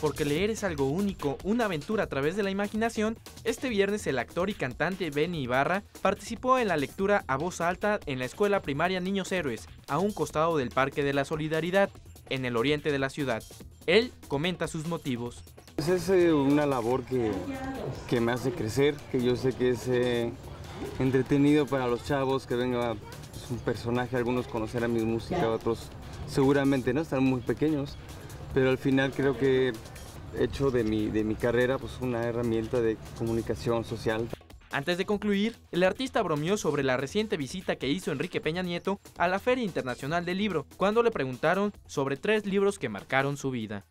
Porque leer es algo único, una aventura a través de la imaginación, este viernes el actor y cantante Benny Ibarra participó en la lectura a voz alta en la escuela primaria Niños Héroes, a un costado del Parque de la Solidaridad, en el oriente de la ciudad. Él comenta sus motivos. Pues es eh, una labor que, que, me hace crecer, que yo sé que es eh, entretenido para los chavos, que venga pues, un personaje, algunos conocerán mi música, otros seguramente no, están muy pequeños, pero al final creo que he hecho de mi, de mi carrera pues, una herramienta de comunicación social. Antes de concluir, el artista bromeó sobre la reciente visita que hizo Enrique Peña Nieto a la Feria Internacional del Libro, cuando le preguntaron sobre tres libros que marcaron su vida.